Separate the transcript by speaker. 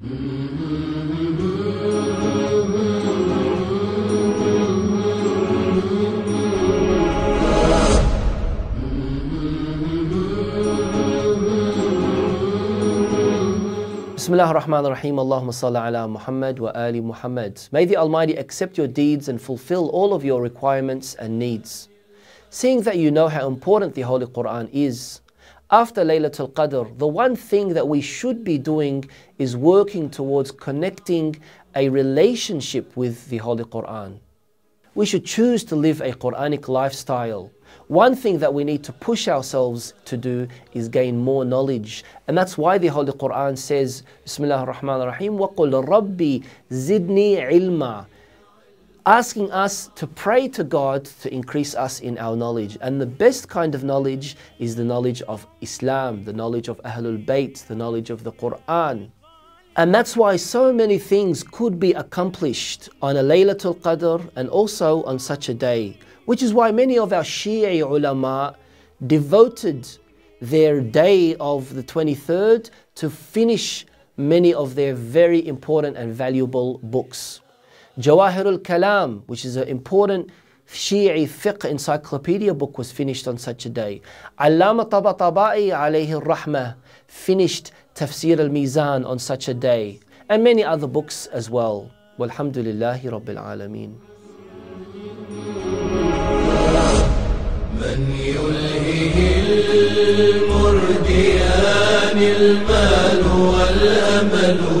Speaker 1: Bismillah ar-Rahman ar-Rahim. Allahumma salli ala Muhammad wa ali Muhammad. May the Almighty accept your deeds and fulfill all of your requirements and needs. Seeing that you know how important the Holy Quran is, after Laylatul Qadr, the one thing that we should be doing is working towards connecting a relationship with the Holy Quran. We should choose to live a Quranic lifestyle one thing that we need to push ourselves to do is gain more knowledge. And that's why the Holy Quran says, Bismillah ar-Rahman ar-Rahim, وَقُلْ رَبِّي زِدْنِي عِلْمًا Asking us to pray to God to increase us in our knowledge. And the best kind of knowledge is the knowledge of Islam, the knowledge of Ahlul Bayt, the knowledge of the Quran. And that's why so many things could be accomplished on a Laylatul Qadr and also on such a day. Which is why many of our Shia ulama devoted their day of the 23rd to finish many of their very important and valuable books. Jawahirul Kalam, which is an important Shi'i fiqh encyclopedia book was finished on such a day. Allama Tabatabai alayhi rahmah finished Tafsir al-Mizan on such a day and many other books as well. Walhamdulillahi Rabbil Alameen. من يلهه المرجيان المال والأمل